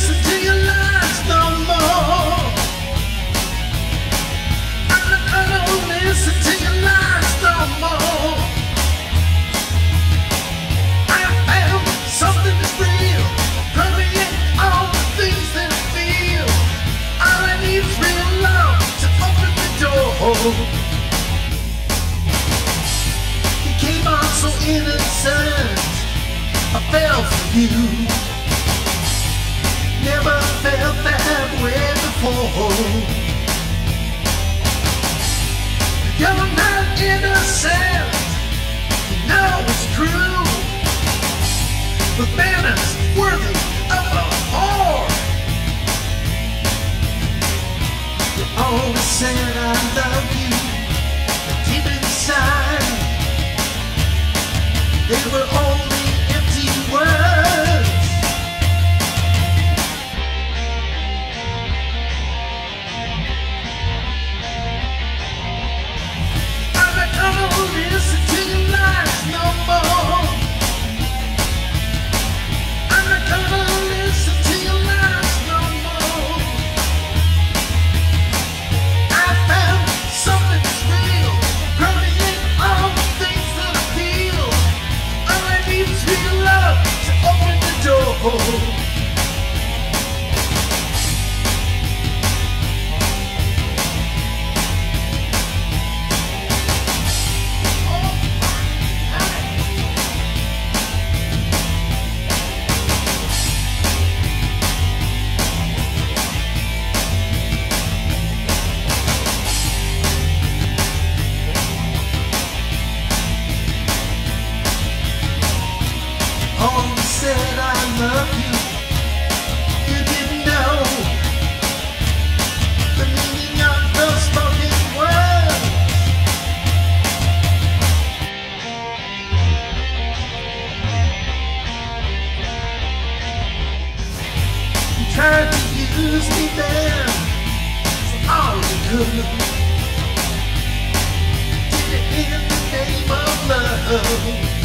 listen to your lies no more. I I don't listen to your lies no more. I found something that's real, all the things that I feel. All I need is real love to open the door. Came on so innocent. I fell for you. manners worthy of a whore. You're always singing. tried to use me then for all you could. Did it in the name of love?